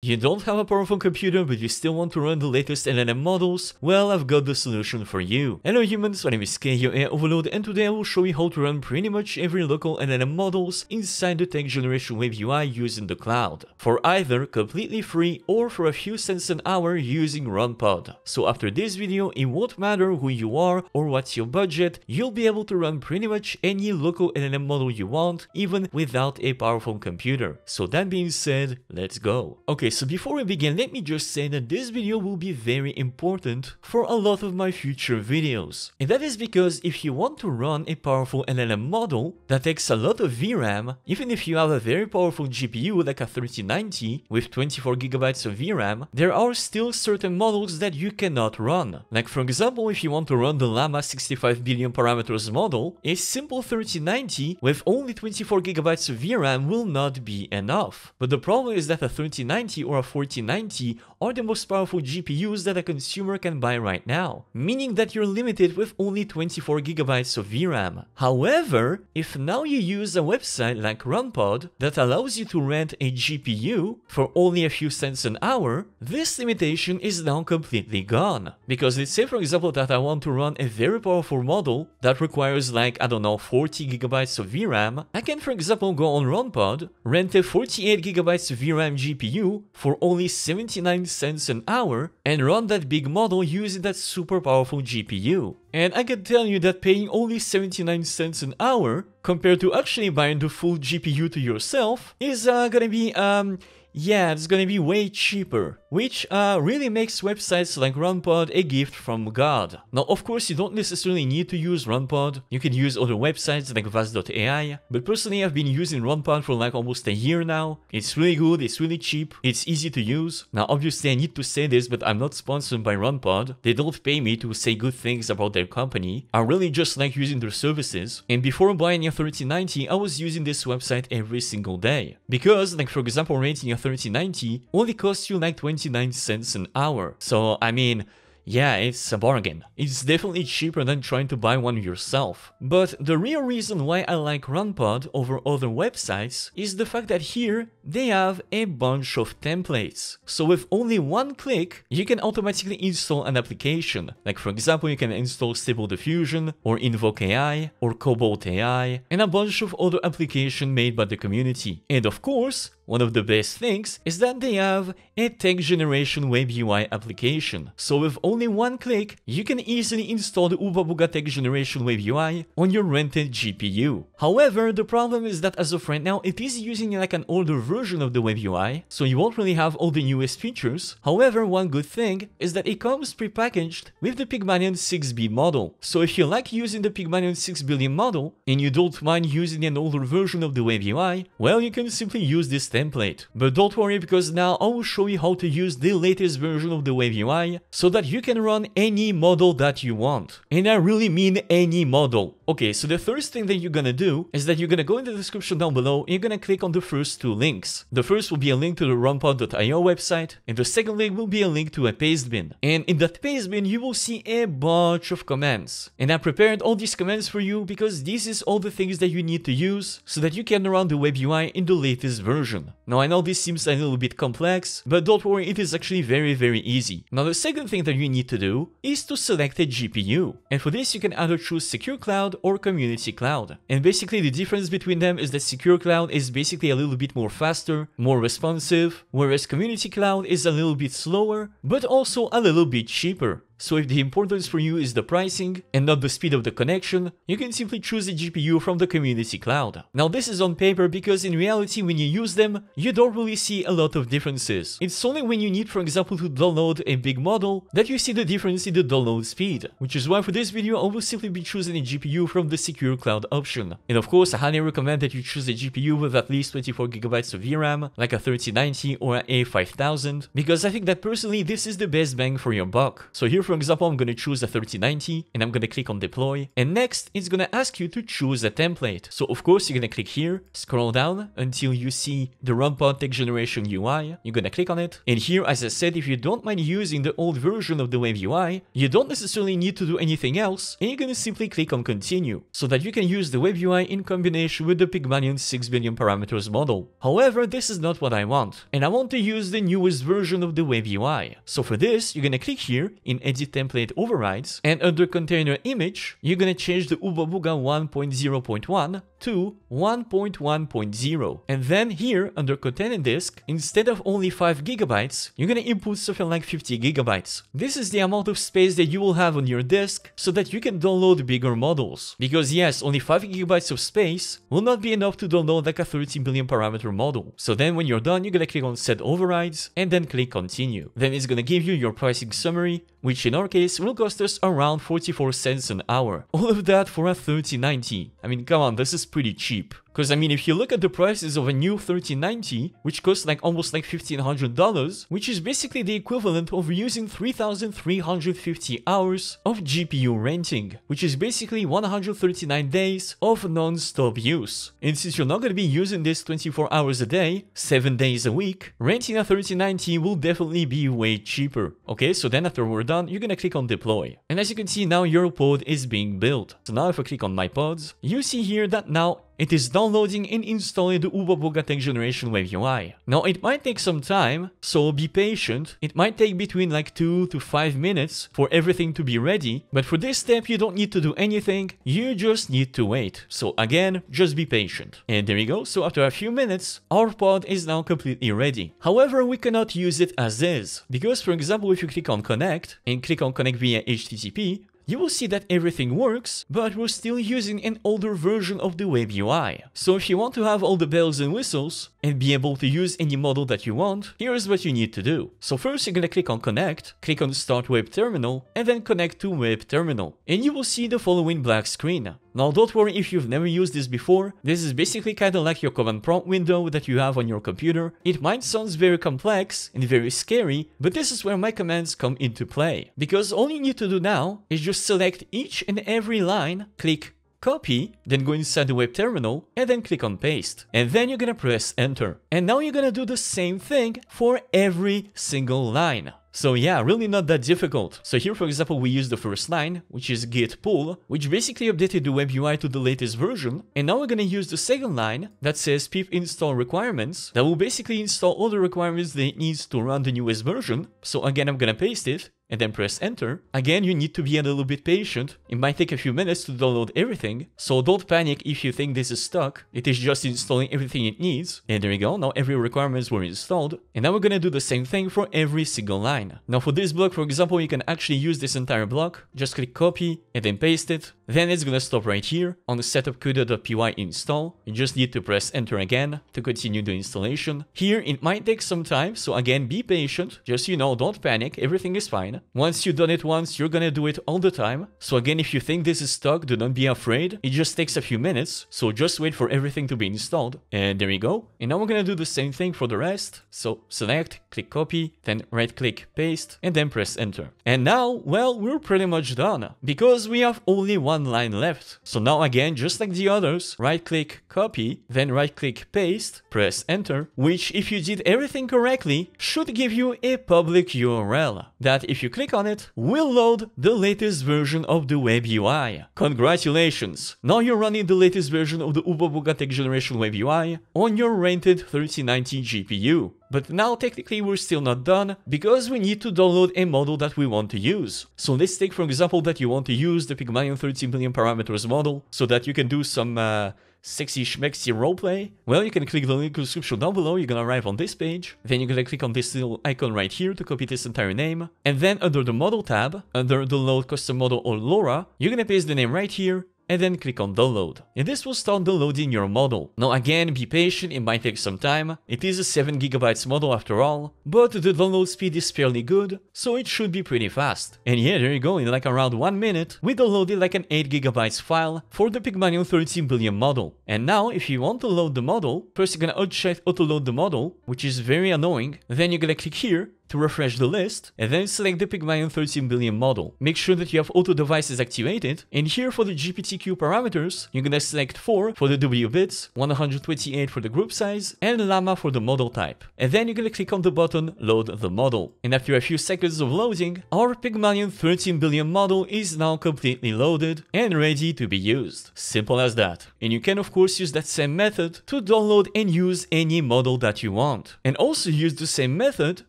You don't have a powerful computer but you still want to run the latest LLM models? Well, I've got the solution for you. Hello humans, my name is your AI Overlord, and today I will show you how to run pretty much every local LLM models inside the text generation web UI using the cloud, for either completely free or for a few cents an hour using RunPod. So after this video, it won't matter who you are or what's your budget, you'll be able to run pretty much any local LLM model you want, even without a powerful computer. So that being said, let's go. Okay, Okay, so before we begin, let me just say that this video will be very important for a lot of my future videos. And that is because if you want to run a powerful LLM model that takes a lot of VRAM, even if you have a very powerful GPU like a 3090 with 24GB of VRAM, there are still certain models that you cannot run. Like for example, if you want to run the Llama 65 billion parameters model, a simple 3090 with only 24GB of VRAM will not be enough. But the problem is that a 3090 or a 4090 are the most powerful GPUs that a consumer can buy right now, meaning that you're limited with only 24GB of VRAM. However, if now you use a website like RunPod that allows you to rent a GPU for only a few cents an hour, this limitation is now completely gone. Because let's say for example that I want to run a very powerful model that requires like, I don't know, 40GB of VRAM, I can for example go on RunPod, rent a 48GB VRAM GPU for only 79 cents an hour and run that big model using that super powerful GPU. And I can tell you that paying only 79 cents an hour compared to actually buying the full GPU to yourself is uh, gonna be um yeah, it's gonna be way cheaper, which uh, really makes websites like RunPod a gift from God. Now, of course, you don't necessarily need to use RunPod. You can use other websites like Vast.ai, but personally, I've been using RunPod for like almost a year now. It's really good, it's really cheap, it's easy to use. Now, obviously, I need to say this, but I'm not sponsored by RunPod. They don't pay me to say good things about their company. I really just like using their services. And before buying a 3090, I was using this website every single day. Because, like for example, renting a 3090 only costs you like 29 cents an hour. So, I mean, yeah, it's a bargain. It's definitely cheaper than trying to buy one yourself. But the real reason why I like RunPod over other websites is the fact that here they have a bunch of templates. So with only one click, you can automatically install an application. Like for example, you can install Stable Diffusion or Invoke AI or Kobold AI and a bunch of other applications made by the community. And of course, one of the best things is that they have a text generation web UI application. So with only one click, you can easily install the Oobabooga text generation web UI on your rented GPU. However, the problem is that as of right now, it is using like an older version of the web UI, so you won't really have all the newest features. However, one good thing is that it comes prepackaged with the Pygmalion 6B model. So if you like using the Pygmalion 6 billion model, and you don't mind using an older version of the web UI, well, you can simply use this template. But don't worry because now I will show you how to use the latest version of the web UI so that you can run any model that you want. And I really mean any model. Okay, so the first thing that you're gonna do is that you're gonna go in the description down below and you're gonna click on the first two links. The first will be a link to the runpod.io website and the second link will be a link to a pastebin. And in that pastebin you will see a bunch of commands. And I prepared all these commands for you because this is all the things that you need to use so that you can run the web UI in the latest version. Now I know this seems a little bit complex, but don't worry, it is actually very very easy. Now the second thing that you need to do is to select a GPU. And for this you can either choose Secure Cloud or Community Cloud. And basically the difference between them is that Secure Cloud is basically a little bit more faster, more responsive, whereas Community Cloud is a little bit slower, but also a little bit cheaper. So if the importance for you is the pricing and not the speed of the connection, you can simply choose a GPU from the community cloud. Now this is on paper because in reality when you use them, you don't really see a lot of differences. It's only when you need for example to download a big model that you see the difference in the download speed, which is why for this video I will simply be choosing a GPU from the secure cloud option. And of course I highly recommend that you choose a GPU with at least 24GB of VRAM, like a 3090 or a A5000, because I think that personally this is the best bang for your buck. So here for example, I'm gonna choose a 3090 and I'm gonna click on deploy. And next, it's gonna ask you to choose a template. So of course, you're gonna click here, scroll down until you see the RunPod text generation UI. You're gonna click on it. And here, as I said, if you don't mind using the old version of the web UI, you don't necessarily need to do anything else. And you're gonna simply click on continue so that you can use the web UI in combination with the Pygmalion 6 billion parameters model. However, this is not what I want. And I want to use the newest version of the web UI. So for this, you're gonna click here in edit template overrides and under container image, you're gonna change the Oobabooga 1.0.1 to 1.1.0. And then here under container disk, instead of only 5 gigabytes, you're gonna input something like 50 gigabytes. This is the amount of space that you will have on your disk so that you can download bigger models. Because yes, only 5 gigabytes of space will not be enough to download like a 13 billion parameter model. So then when you're done, you're gonna click on set overrides and then click continue. Then it's gonna give you your pricing summary, which in our case will cost us around 44 cents an hour. All of that for a 3090. I mean, come on, this is pretty cheap. Because I mean, if you look at the prices of a new 3090, which costs like almost like $1,500, which is basically the equivalent of using 3,350 hours of GPU renting, which is basically 139 days of non-stop use. And since you're not going to be using this 24 hours a day, 7 days a week, renting a 3090 will definitely be way cheaper. Okay, so then after we're done, you're going to click on deploy. And as you can see now, your pod is being built. So now if I click on my pods, you see here that now it is downloading and installing the Oobabooga Text Generation Web UI. Now it might take some time, so be patient. It might take between like 2 to 5 minutes for everything to be ready, but for this step you don't need to do anything, you just need to wait. So again, just be patient. And there you go, so after a few minutes, our pod is now completely ready. However, we cannot use it as is, because for example if you click on connect and click on connect via HTTP, you will see that everything works, but we're still using an older version of the web UI. So if you want to have all the bells and whistles and be able to use any model that you want, here's what you need to do. So first you're gonna click on connect, click on start web terminal, and then connect to web terminal. And you will see the following black screen. Now don't worry if you've never used this before, this is basically kinda like your command prompt window that you have on your computer. It might sound very complex and very scary, but this is where my commands come into play. Because all you need to do now is just select each and every line, click copy, then go inside the web terminal, and then click on paste. And then you're gonna press enter. And now you're gonna do the same thing for every single line. So yeah, really not that difficult. So here, for example, we use the first line, which is git pull, which basically updated the web UI to the latest version. And now we're gonna use the second line that says pip install requirements that will basically install all the requirements that it needs to run the newest version. So again, I'm gonna paste it and then press enter. Again, you need to be a little bit patient. It might take a few minutes to download everything, so don't panic if you think this is stuck. It is just installing everything it needs. And there you go, now every requirements were installed. And now we're gonna do the same thing for every single line. Now for this block, for example, you can actually use this entire block. Just click copy and then paste it. Then it's gonna stop right here on the setup.cuda.py install. You just need to press enter again to continue the installation. Here, it might take some time, so again, be patient. Just you know, don't panic, everything is fine. Once you've done it once, you're gonna do it all the time. So again, if you think this is stuck, do not be afraid. It just takes a few minutes, so just wait for everything to be installed. And there you go. And now we're gonna do the same thing for the rest. So select, click copy, then right click, paste, and then press enter. And now, well, we're pretty much done, because we have only one line left. So now again, just like the others, right click, copy, then right click, paste, press enter, which if you did everything correctly, should give you a public URL. That if you click on it, will load the latest version of the web UI. Congratulations! Now you're running the latest version of the Oobabooga Text Generation web UI on your rented 3090 GPU. But now technically we're still not done because we need to download a model that we want to use. So let's take for example that you want to use the Pygmalion 13 billion parameters model so that you can do some uh, sexy schmexy roleplay? Well, you can click the link in the description down below, you're gonna arrive on this page, then you're gonna click on this little icon right here to copy this entire name, and then under the model tab, under the load custom model or LoRa, you're gonna paste the name right here, and then click on download. And this will start downloading your model. Now again, be patient, it might take some time. It is a 7GB model after all, but the download speed is fairly good, so it should be pretty fast. And yeah, there you go, in like around 1 minute, we downloaded like an 8GB file for the Pygmalion 13 billion model. And now, if you want to load the model, first you're gonna auto load the model, which is very annoying, then you're gonna click here, to refresh the list, and then select the Pygmalion 13 billion model. Make sure that you have auto devices activated, and here for the GPTQ parameters, you're gonna select 4 for the W bits, 128 for the group size, and Llama for the model type. And then you're gonna click on the button Load the model. And after a few seconds of loading, our Pygmalion 13 billion model is now completely loaded and ready to be used. Simple as that. And you can of course use that same method to download and use any model that you want. And also use the same method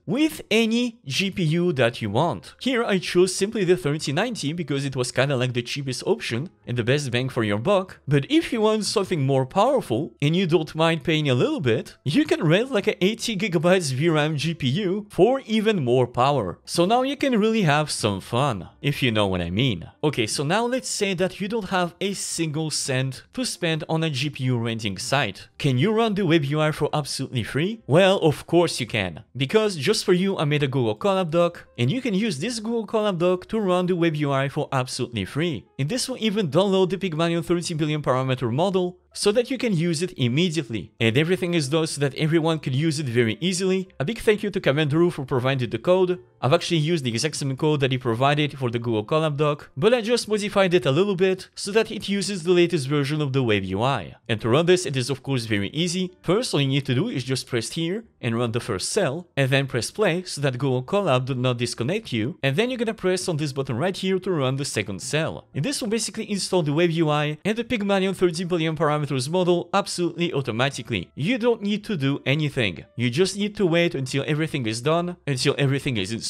with any GPU that you want. Here I chose simply the 3090 because it was kinda like the cheapest option and the best bang for your buck. But if you want something more powerful and you don't mind paying a little bit, you can rent like a 80GB VRAM GPU for even more power. So now you can really have some fun, if you know what I mean. Okay, so now let's say that you don't have a single cent to spend on a GPU renting site. Can you run the web UI for absolutely free? Well, of course you can. Because just for you, I made a Google Colab doc, and you can use this Google Colab doc to run the web UI for absolutely free. And this will even download the Pygmalion 13 billion parameter model so that you can use it immediately. And everything is done so that everyone can use it very easily. A big thank you to Kamen for providing the code. I've actually used the exact same code that he provided for the Google Colab doc, but I just modified it a little bit so that it uses the latest version of the web UI. And to run this, it is of course very easy. First, all you need to do is just press here and run the first cell, and then press play so that Google Colab does not disconnect you, and then you're gonna press on this button right here to run the second cell. And this will basically install the web UI and the Pygmalion 13 billion parameters model absolutely automatically. You don't need to do anything. You just need to wait until everything is done, until everything is installed,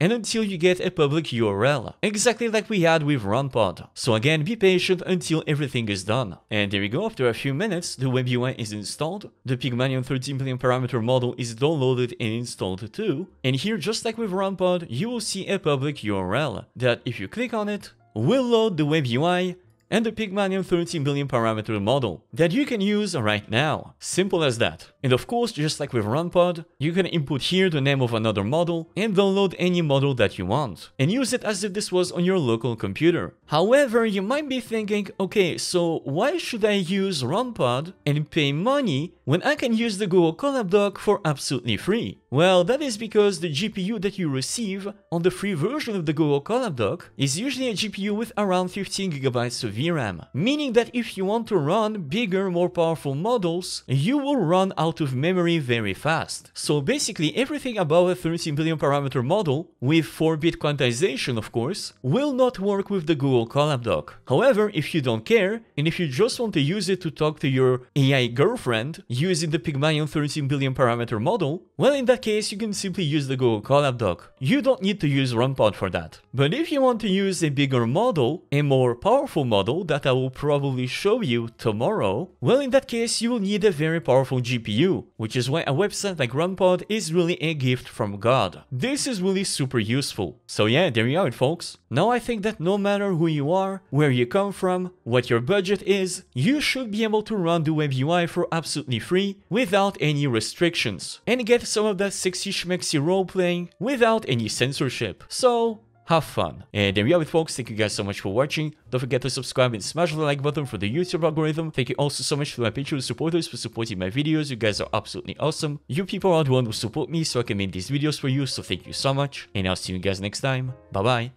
and until you get a public URL. Exactly like we had with RunPod. So again, be patient until everything is done. And there we go, after a few minutes, the web UI is installed, the Pygmalion 13 billion parameter model is downloaded and installed too, and here just like with RunPod, you will see a public URL that if you click on it, will load the web UI and the Pygmalion 13 billion parameter model that you can use right now. Simple as that. And of course, just like with RunPod, you can input here the name of another model and download any model that you want, and use it as if this was on your local computer. However, you might be thinking, okay, so why should I use RunPod and pay money when I can use the Google Colab doc for absolutely free? Well, that is because the GPU that you receive on the free version of the Google Colab doc is usually a GPU with around 15 gigabytes of VRAM, meaning that if you want to run bigger, more powerful models, you will run out of memory very fast. So basically everything above a 13 billion parameter model, with 4-bit quantization of course, will not work with the Google Colab doc. However, if you don't care, and if you just want to use it to talk to your AI girlfriend using the Pygmalion 13 billion parameter model, well in that case you can simply use the Google Colab doc. You don't need to use RunPod for that. But if you want to use a bigger model, a more powerful model that I will probably show you tomorrow, well in that case you will need a very powerful GPU, which is why a website like RunPod is really a gift from God. This is really super useful. So yeah, there you have it folks. Now I think that no matter who you are, where you come from, what your budget is, you should be able to run the web UI for absolutely free without any restrictions and get some of that sexy schmexy roleplaying without any censorship. So have fun. And there we have it folks, thank you guys so much for watching. Don't forget to subscribe and smash the like button for the YouTube algorithm. Thank you also so much to my Patreon supporters for supporting my videos, you guys are absolutely awesome. You people are the one who support me so I can make these videos for you, so thank you so much. And I'll see you guys next time. Bye bye.